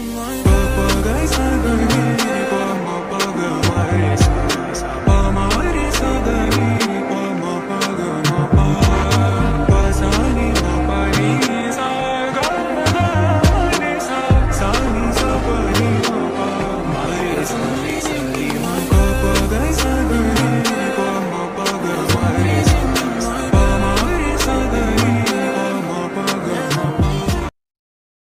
my